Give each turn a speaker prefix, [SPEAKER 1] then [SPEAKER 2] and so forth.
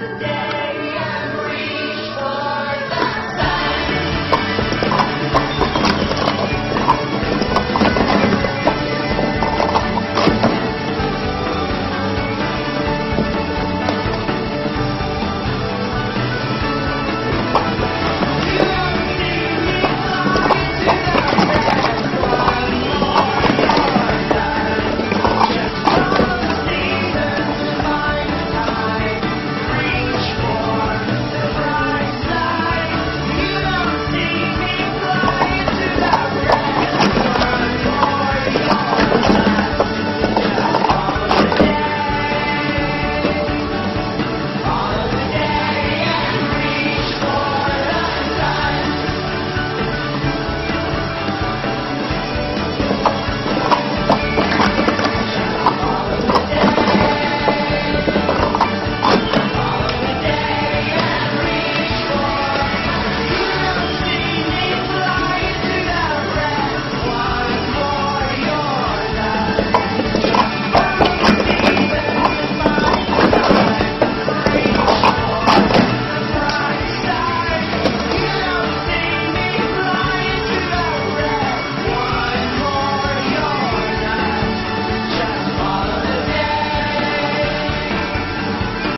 [SPEAKER 1] the day.